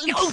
Oh, no.